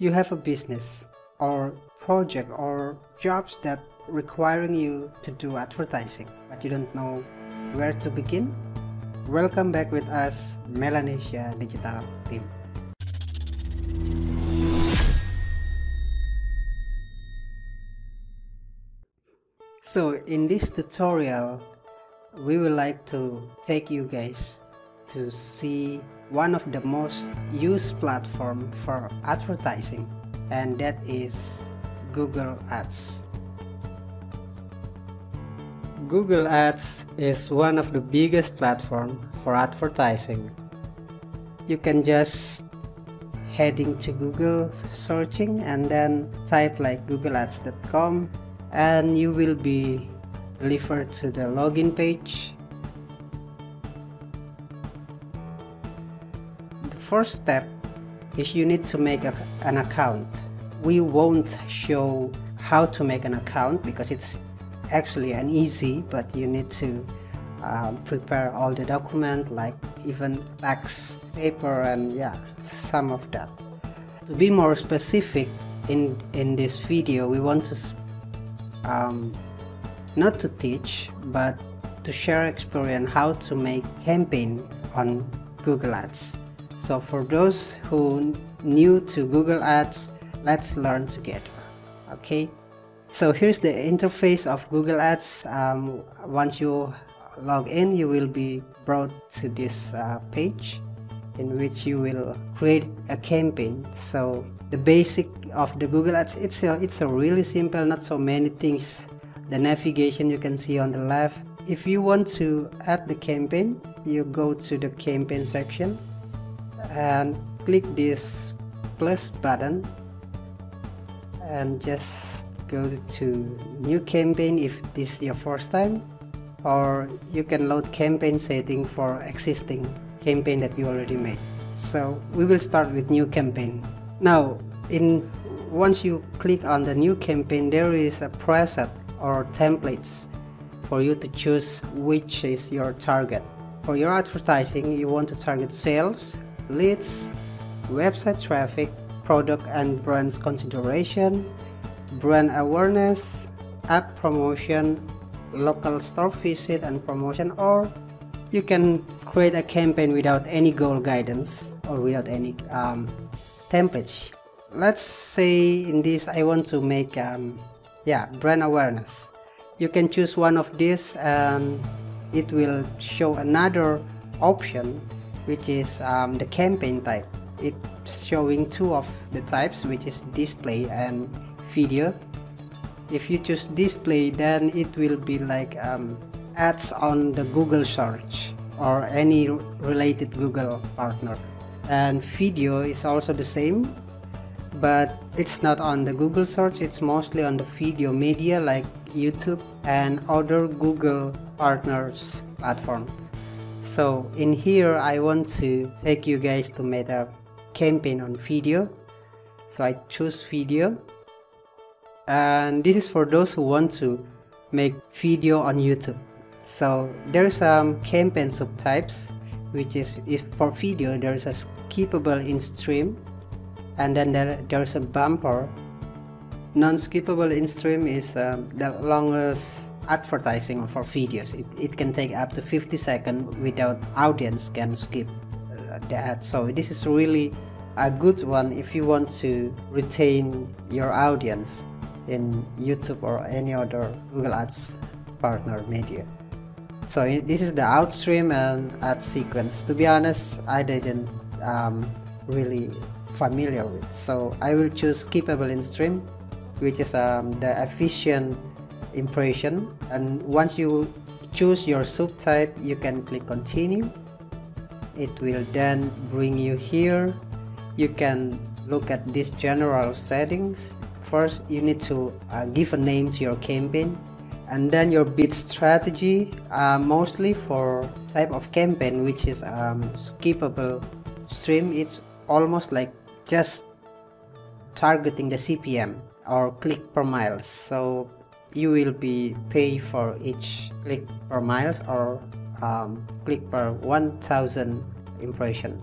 you have a business or project or jobs that requiring you to do advertising but you don't know where to begin? Welcome back with us melanesia digital team. So in this tutorial we would like to take you guys to see one of the most used platform for advertising and that is Google Ads. Google Ads is one of the biggest platform for advertising. You can just heading to Google searching and then type like googleads.com and you will be delivered to the login page first step is you need to make a, an account. We won't show how to make an account because it's actually an easy, but you need to um, prepare all the document like even tax paper and yeah, some of that. To be more specific in, in this video, we want to um, not to teach, but to share experience how to make campaign on Google Ads. So for those who new to Google Ads, let's learn together. Okay. So here's the interface of Google Ads. Um, once you log in, you will be brought to this uh, page in which you will create a campaign. So the basic of the Google Ads, it's a, it's a really simple, not so many things. The navigation you can see on the left. If you want to add the campaign, you go to the campaign section and click this plus button and just go to new campaign if this is your first time. Or you can load campaign setting for existing campaign that you already made. So we will start with new campaign. Now in once you click on the new campaign there is a preset or templates for you to choose which is your target. For your advertising you want to target sales leads, website traffic, product and brands consideration, brand awareness, app promotion, local store visit and promotion or you can create a campaign without any goal guidance or without any um, templates. Let's say in this I want to make um, yeah brand awareness. You can choose one of these and it will show another option which is um, the campaign type. It's showing two of the types which is display and video. If you choose display then it will be like um, ads on the Google search or any related Google partner. And video is also the same but it's not on the Google search. It's mostly on the video media like YouTube and other Google partners platforms so in here I want to take you guys to make a campaign on video. So I choose video. And this is for those who want to make video on YouTube. So there's some campaign subtypes which is if for video there's a skippable in stream and then there, there's a bumper. Non-skippable in stream is um, the longest advertising for videos. It, it can take up to 50 seconds without audience can skip uh, the ad. So this is really a good one if you want to retain your audience in YouTube or any other Google Ads partner media. So this is the outstream and ad sequence. To be honest, I didn't um, really familiar with. So I will choose skippable in stream, which is um, the efficient impression. And once you choose your subtype you can click continue. It will then bring you here. You can look at these general settings. First you need to uh, give a name to your campaign. And then your bid strategy uh, mostly for type of campaign which is um, skippable stream. It's almost like just targeting the CPM or click per miles. So you will be pay for each click per miles or um, click per 1000 impression.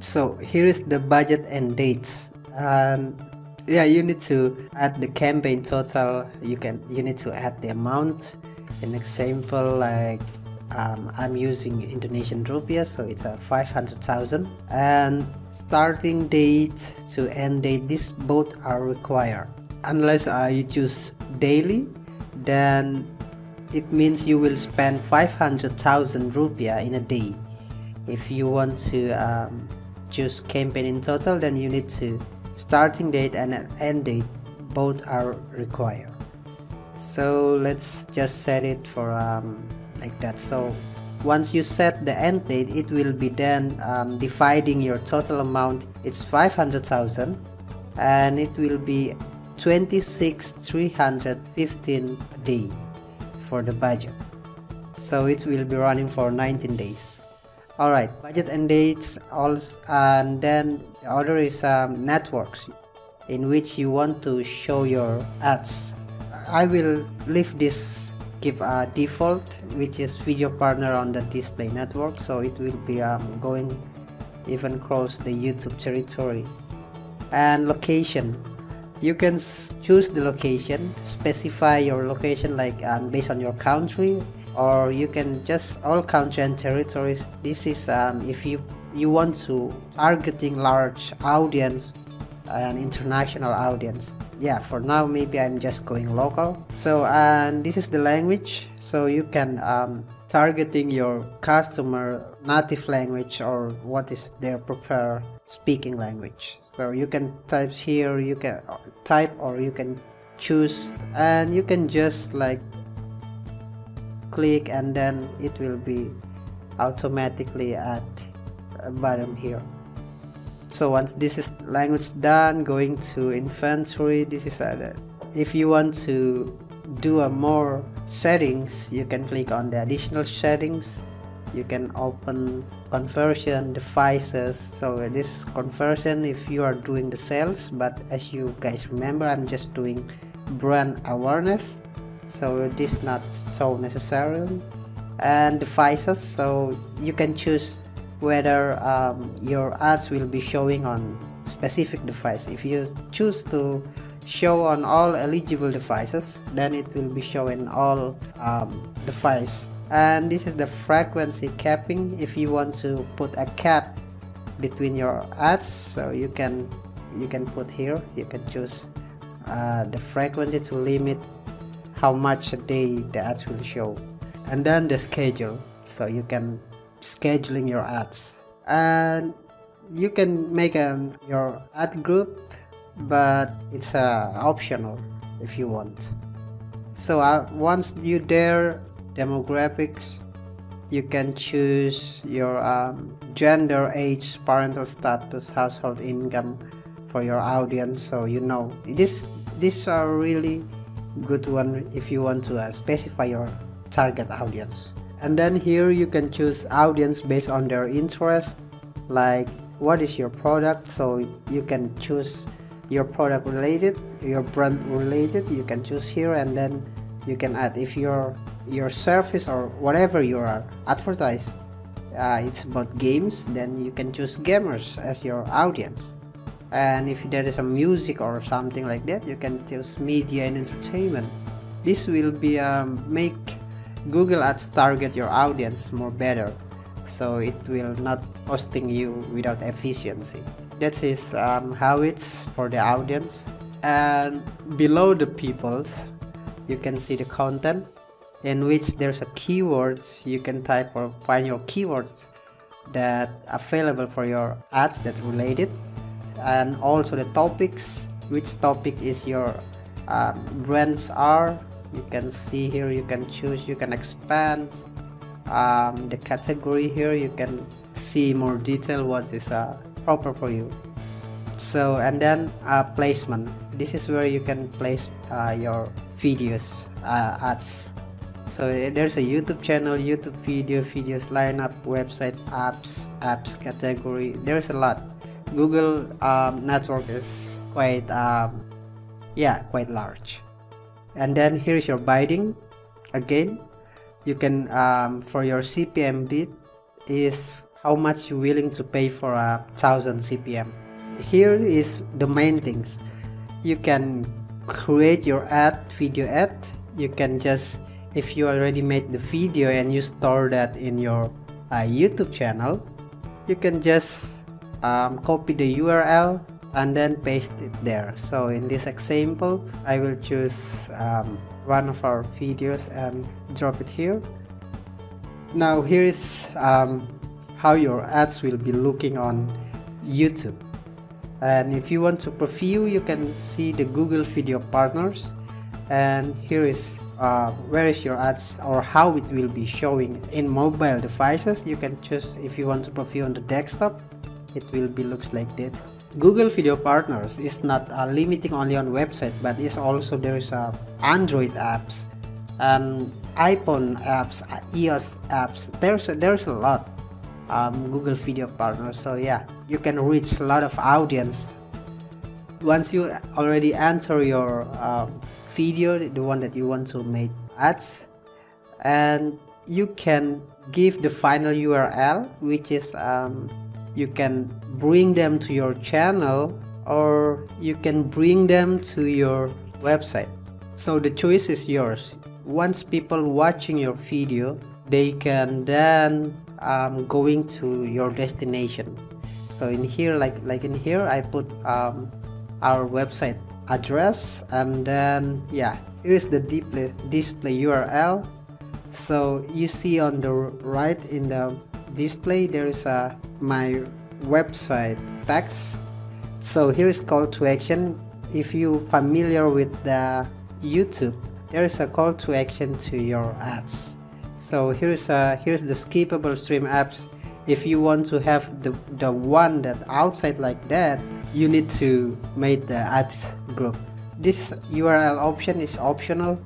So here is the budget and dates. And yeah you need to add the campaign total. You can you need to add the amount. An example like um, I'm using Indonesian rupiah so it's a 500,000 and starting date to end date these both are required. Unless you choose daily then it means you will spend 500,000 rupiah in a day. If you want to um, choose campaign in total then you need to starting date and end date both are required. So let's just set it for um, like that. So once you set the end date it will be then um, dividing your total amount. It's 500,000 and it will be 26,315 a day for the budget. So it will be running for 19 days. All right budget and dates also and then the other is um, networks in which you want to show your ads. I will leave this give a default which is video partner on the display network. So it will be um, going even cross the youtube territory. And location you can choose the location specify your location like um, based on your country or you can just all country and territories. This is um, if you you want to targeting large audience an international audience yeah for now maybe i'm just going local. So and this is the language. So you can um, targeting your customer native language or what is their preferred speaking language. So you can type here you can type or you can choose. And you can just like click and then it will be automatically at bottom here so once this is language done going to inventory this is a, if you want to do a more settings you can click on the additional settings. You can open conversion devices. So this conversion if you are doing the sales but as you guys remember i'm just doing brand awareness. So this not so necessary. And devices so you can choose whether um, your ads will be showing on specific device. If you choose to show on all eligible devices then it will be showing all um, device. And this is the frequency capping. If you want to put a cap between your ads so you can you can put here you can choose uh, the frequency to limit how much a day the ads will show. And then the schedule so you can scheduling your ads. And you can make an your ad group but it's uh, optional if you want. So uh, once you there demographics you can choose your um, gender age parental status household income for your audience so you know. This these are really good one if you want to uh, specify your target audience and then here you can choose audience based on their interest like what is your product? So you can choose your product related your brand related you can choose here. And then you can add if your your service or whatever you are advertise uh, it's about games then you can choose gamers as your audience. And if there is a music or something like that you can choose media and entertainment. This will be um, make google ads target your audience more better so it will not posting you without efficiency. That is um, how it's for the audience. And below the peoples you can see the content in which there's a keywords you can type or find your keywords that available for your ads that related and also the topics which topic is your um, brands are you can see here you can choose you can expand um, the category here you can see more detail what is uh, proper for you. So and then uh, placement. This is where you can place uh, your videos uh, ads. So there's a youtube channel youtube video videos lineup website apps apps category. There's a lot. Google um, network is quite um, yeah quite large and then here is your bidding again you can um, for your CPM bid is how much you're willing to pay for a thousand CPM here is the main things. You can create your ad video ad. You can just if you already made the video and you store that in your uh, youtube channel you can just um, copy the url and then paste it there. So in this example i will choose um, one of our videos and drop it here. Now here is um, how your ads will be looking on youtube. And if you want to preview you can see the google video partners. And here is uh, where is your ads or how it will be showing in mobile devices. You can choose if you want to preview on the desktop it will be looks like that. Google video partners is not uh, limiting only on website but is also there is a android apps and iphone apps ios apps. There's there's a lot um, google video partners. So yeah you can reach a lot of audience. Once you already enter your um, video the one that you want to make ads and you can give the final url which is um, you can bring them to your channel or you can bring them to your website. So the choice is yours. Once people watching your video they can then um, going to your destination. So in here like like in here I put um, our website address and then yeah here's the display, display URL so you see on the right in the display there is a my website text so here is call to action. If you familiar with the YouTube there is a call to action to your ads. So here's a here's the skippable stream apps. If you want to have the the one that outside like that you need to make the ads group. This url option is optional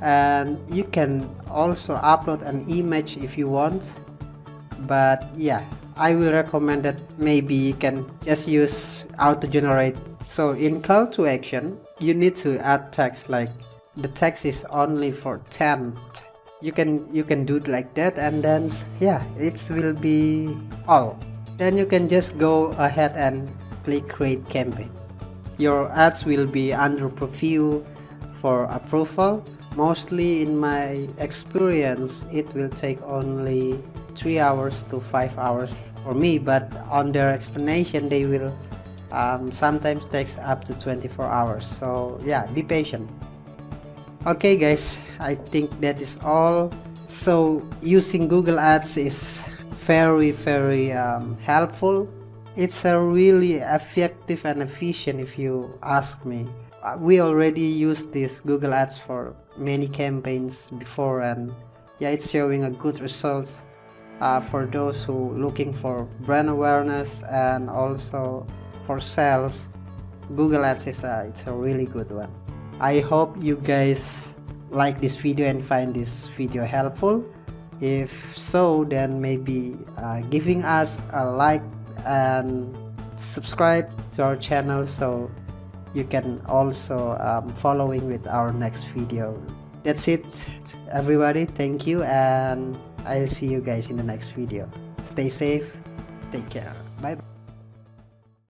and you can also upload an image if you want but yeah i will recommend that maybe you can just use auto generate so in call to action you need to add text like the text is only for 10 you can you can do it like that and then yeah it will be all. Then you can just go ahead and click create campaign. Your ads will be under preview for approval. Mostly in my experience it will take only 3 hours to 5 hours for me but on their explanation they will um, sometimes takes up to 24 hours. So yeah be patient. Okay guys i think that is all. So using google ads is very very um, helpful. It's a really effective and efficient if you ask me. Uh, we already used this google ads for many campaigns before and yeah it's showing a good results uh, for those who looking for brand awareness and also for sales google ads is a it's a really good one. I hope you guys like this video and find this video helpful. If so then maybe uh, giving us a like and subscribe to our channel so you can also um, following with our next video. That's it everybody. Thank you and i'll see you guys in the next video. Stay safe. Take care. Bye, -bye.